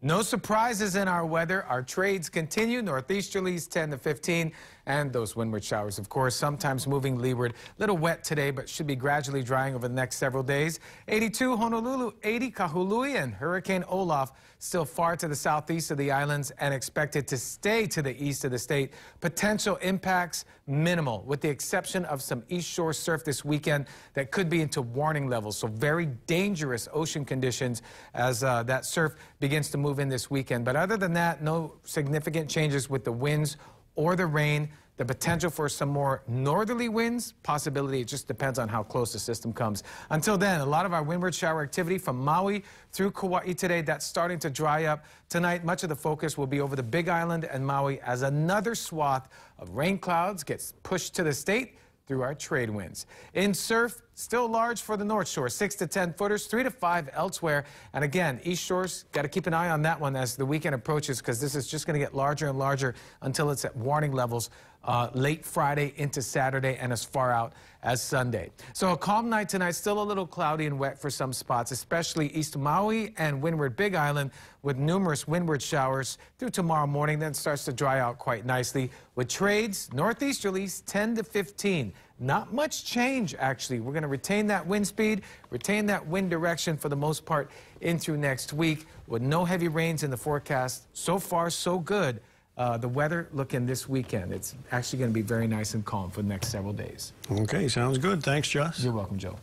No surprises in our weather. Our trades continue. Northeasterlies 10 to 15. And those windward showers, of course, sometimes moving leeward. Little wet today, but should be gradually drying over the next several days. 82 Honolulu, 80 Kahului, and Hurricane Olaf still far to the southeast of the islands and expected to stay to the east of the state. Potential impacts minimal, with the exception of some east shore surf this weekend that could be into warning levels. So very dangerous ocean conditions as uh, that surf begins to move move in this weekend. But other than that, no significant changes with the winds or the rain. The potential for some more northerly winds, possibility, it just depends on how close the system comes. Until then, a lot of our windward shower activity from Maui through Kauai today, that's starting to dry up. Tonight, much of the focus will be over the Big Island and Maui as another swath of rain clouds gets pushed to the state through our trade winds. In surf, still large for the North Shore, 6 to 10 footers, 3 to 5 elsewhere. And again, East Shores, got to keep an eye on that one as the weekend approaches because this is just going to get larger and larger until it's at warning levels uh, late Friday into Saturday and as far out as Sunday. So a calm night tonight, still a little cloudy and wet for some spots, especially East Maui and Windward Big Island with numerous windward showers through tomorrow morning. Then starts to dry out quite nicely with trades northeasterlies 10 to 15. Not much change, actually. We're going to retain that wind speed, retain that wind direction for the most part into next week with no heavy rains in the forecast. So far, so good. Uh, the weather looking this weekend. It's actually going to be very nice and calm for the next several days. Okay, sounds good. Thanks, Joss. You're welcome, Joe.